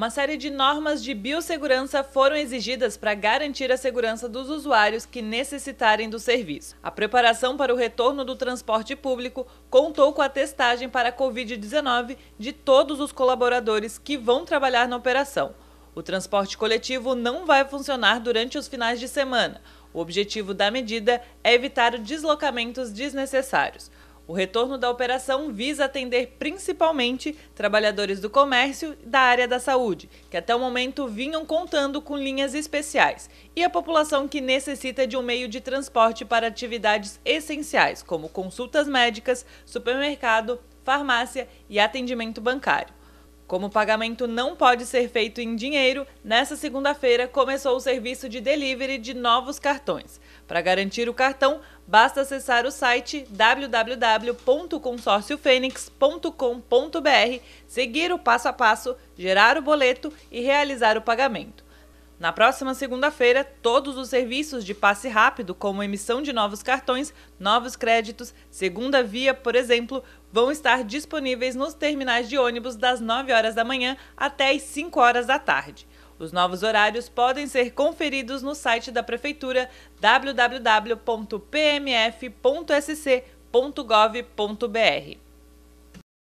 Uma série de normas de biossegurança foram exigidas para garantir a segurança dos usuários que necessitarem do serviço. A preparação para o retorno do transporte público contou com a testagem para a Covid-19 de todos os colaboradores que vão trabalhar na operação. O transporte coletivo não vai funcionar durante os finais de semana. O objetivo da medida é evitar deslocamentos desnecessários. O retorno da operação visa atender principalmente trabalhadores do comércio e da área da saúde, que até o momento vinham contando com linhas especiais, e a população que necessita de um meio de transporte para atividades essenciais, como consultas médicas, supermercado, farmácia e atendimento bancário. Como o pagamento não pode ser feito em dinheiro, nesta segunda-feira começou o serviço de delivery de novos cartões. Para garantir o cartão, basta acessar o site www.consórciofênix.com.br, seguir o passo a passo, gerar o boleto e realizar o pagamento. Na próxima segunda-feira, todos os serviços de passe rápido, como emissão de novos cartões, novos créditos, segunda via, por exemplo, vão estar disponíveis nos terminais de ônibus das 9 horas da manhã até as 5 horas da tarde. Os novos horários podem ser conferidos no site da Prefeitura www.pmf.sc.gov.br.